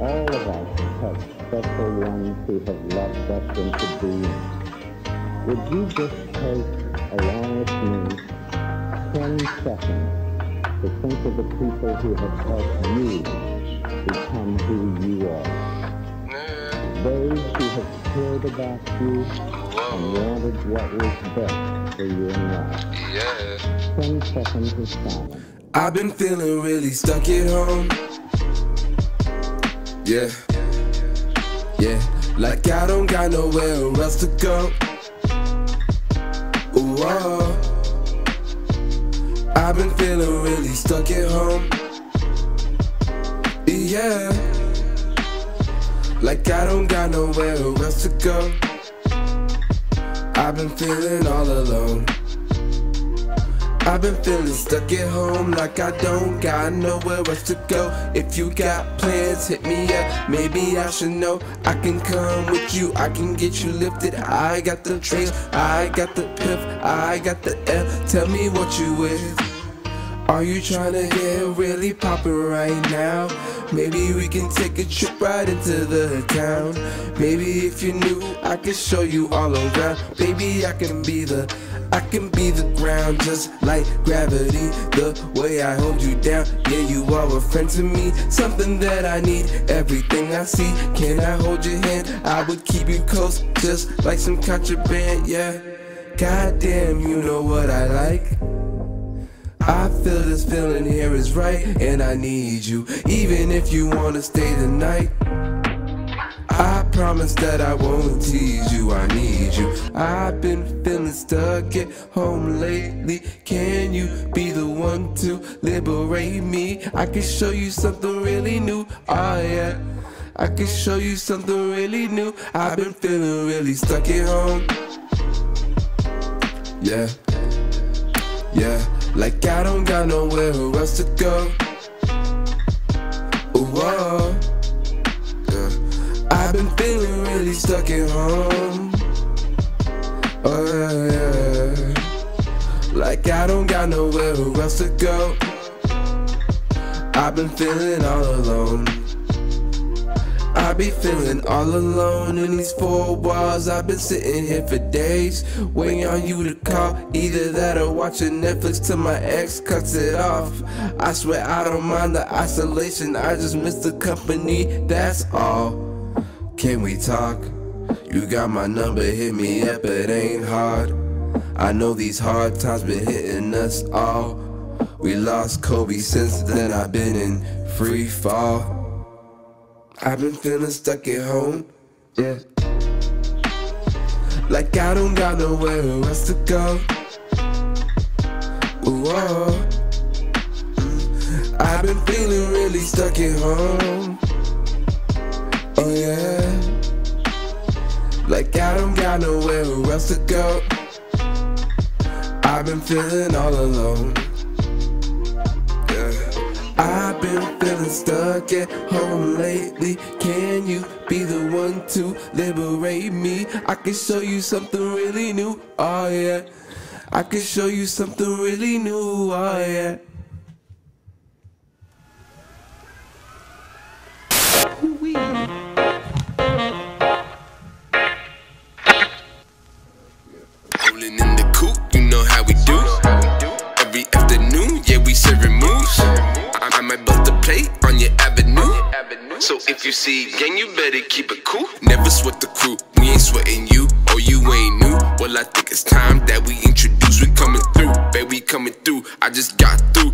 all of us have special ones who have loved us into being. Would you just take, along with me, 10 seconds to think of the people who have helped you become who you are? Those who have cared about you and wanted what was best for you in life. Yeah. 10 seconds of silence. I've been feeling really stuck at home. Yeah. Yeah. Like I don't got nowhere else to go. Ooh, oh. I've been feeling really stuck at home. Yeah. Like I don't got nowhere else to go. I've been feeling all alone. I've been feeling stuck at home like I don't got nowhere else to go. If you got plans, hit me up. Maybe I should know. I can come with you, I can get you lifted. I got the trace, I got the piff, I got the L. Tell me what you with. Are you trying to get really poppin' right now? Maybe we can take a trip right into the town. Maybe if you're new, I can show you all around. Baby, I can be the, I can be the ground just like gravity. The way I hold you down, yeah, you are a friend to me. Something that I need, everything I see. Can I hold your hand? I would keep you close, just like some contraband, yeah. Goddamn, you know what I like. I feel this feeling here is right, and I need you. Even if you wanna stay the night, I promise that I won't tease you. I need you. I've been feeling stuck at home lately. Can you be the one to liberate me? I can show you something really new. Oh, yeah. I can show you something really new. I've been feeling really stuck at home. Yeah. Yeah, like I don't got nowhere else to go. Whoa. Oh. Yeah. I've been feeling really stuck at home. Oh, yeah. Like I don't got nowhere else to go. I've been feeling all alone. I be feeling all alone in these four walls. I've been sitting here for days, waiting on you to call. Either that or watching Netflix till my ex cuts it off. I swear I don't mind the isolation, I just miss the company, that's all. Can we talk? You got my number, hit me up, it ain't hard. I know these hard times been hitting us all. We lost Kobe since then, I've been in free fall. I've been feeling stuck at home, yeah. Like I don't got nowhere else to go. Ooh, oh. Mm. I've been feeling really stuck at home. Oh yeah. Like I don't got nowhere else to go. I've been feeling all alone. I've been feeling stuck at home lately. Can you be the one to liberate me? I can show you something really new. Oh yeah. I can show you something really new. Oh yeah. Rolling If you see gang, you better keep it cool. Never sweat the crew, we ain't sweating you, or you ain't new. Well, I think it's time that we introduce. We coming through, baby, coming through. I just got through.